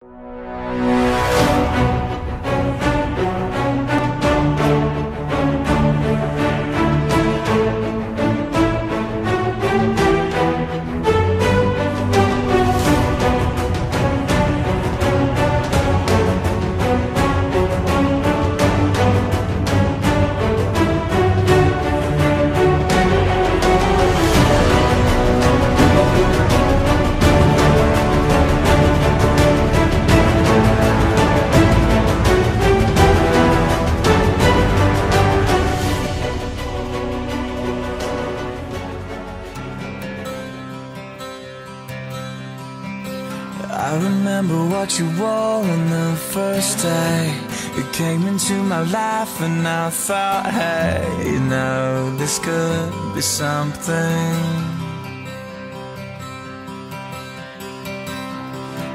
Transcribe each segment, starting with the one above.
you what you all on the first day. You came into my life and I thought, hey You know, this could be something.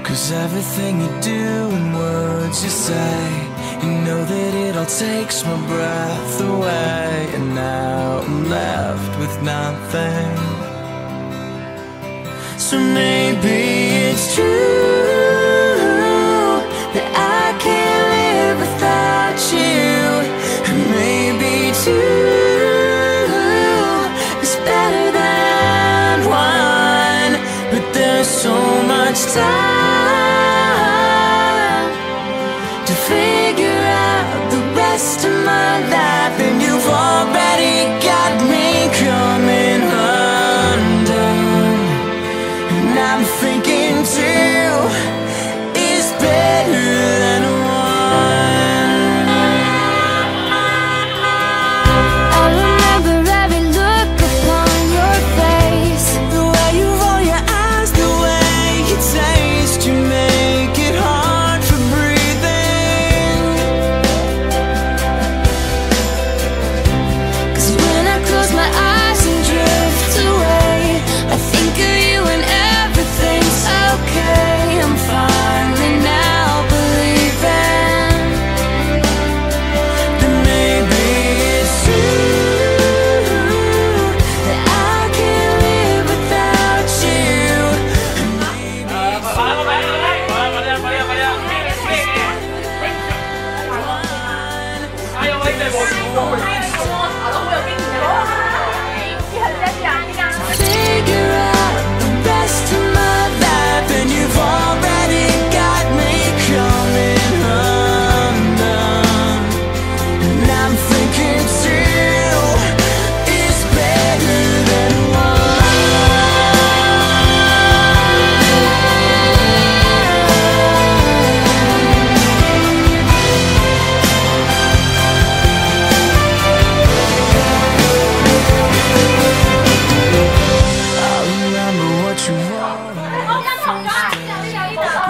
Cause everything you do and words you say You know that it all takes my breath away. And now I'm left with nothing. So maybe it's true. much time to figure out the rest of my life.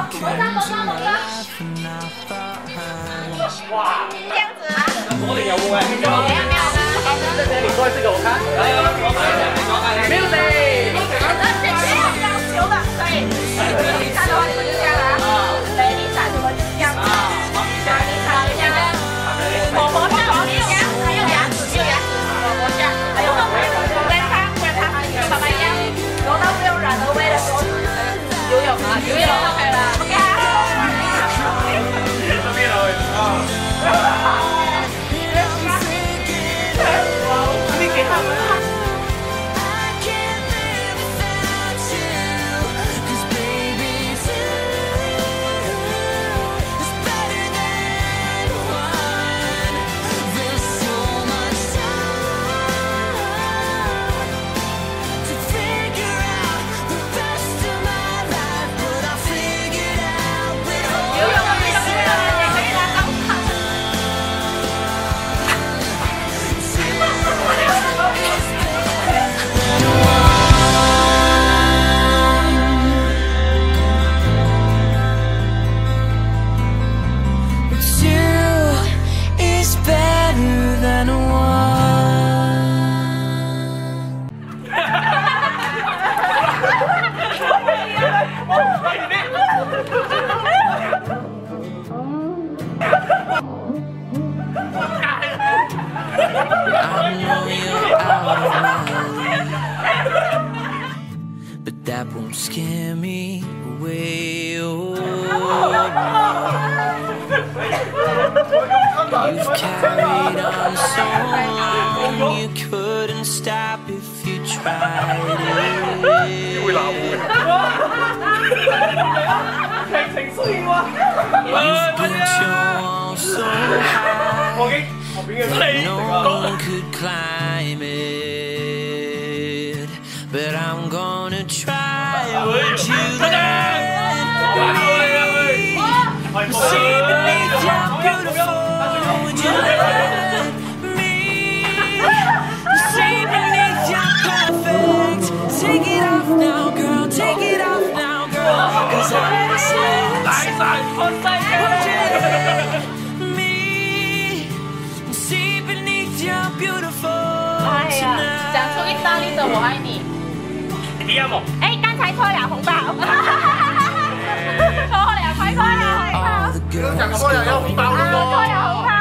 我，哇，这样子啊？我的业务哎，没有没有。在这里，过来这个我看。没有嘞。我们这边要要求的，对。Come scare me away, oh. You've carried on so long, you couldn't stop if you tried it. You've put your walls so high, no one could climb it. 我爱你。你有冇？哎，刚才错了红包。我哋又开开快红包。上个波又发红包。抽了红包啊！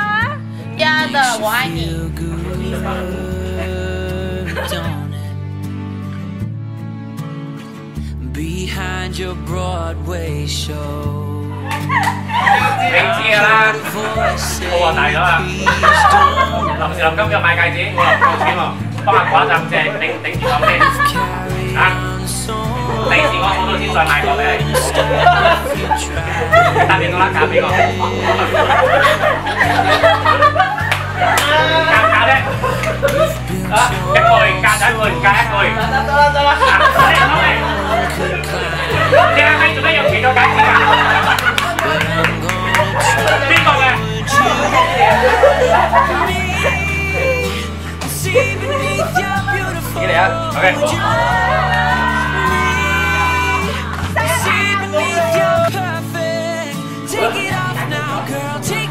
丫的，我爱你。哈哈哈啦。我话大咗啦。临时临金又买戒指，我又冇钱喎。帮阿寡阵借顶顶住我先。 carry on so 第时我好多钱再买过俾你， if you try. 打电话嫁俾我。嫁唔嫁咧？啊，一句嫁就一句，唔嫁一句。得得啦得啦，攞嚟攞嚟。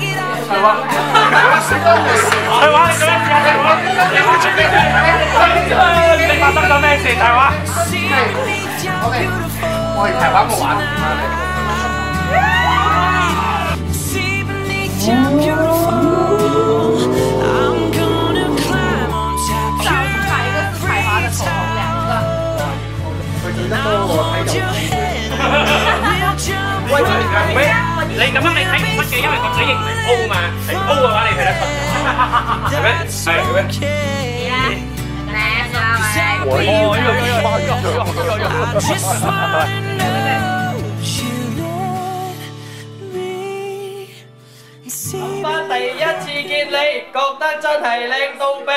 it off 系 now. 话，系话你做咩事啊？你话你发生咗咩事？系话。 See beneath your beautiful. 我系台湾冇玩。 See 喂，right 你咁樣你睇唔出嘅，因為個嘴型唔係 O 嘛，係 O 嘅話你睇得出，係咩？係咩？okay. 来，拿来。哦，呢個呢個呢個呢個 I just wanna know you let me see 翻第一次見你，覺得真係靚到痹。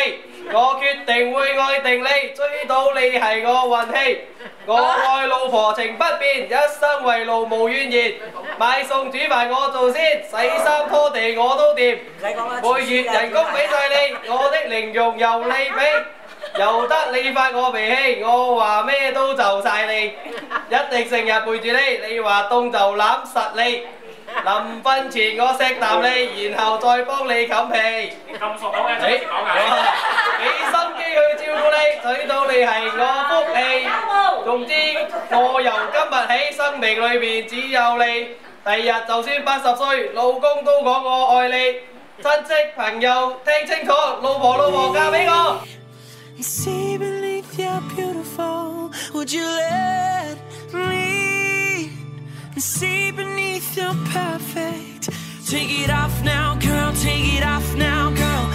我決定會愛定你，追到你係我運氣。我愛老婆情不變，一生為奴無怨言。買餸煮飯我做先，洗衫拖地我都掂。每月人工俾晒你，我的零用由你俾。由得你發我脾氣，我話咩都就晒你，一定成日陪住你。你話凍就攬實你，臨瞓前我錫啖你，然後再幫你冚被。咁熟口嘅，你講去照顾你，娶到你系我福利。总之我由今日起，生命里面只有你。第日就算八十岁，老公都讲我爱你。亲戚朋友听清楚，老婆老婆嫁俾我。 See beneath your beautiful. Would you let me see beneath your perfect? Take it off now, girl. Take it off now, girl.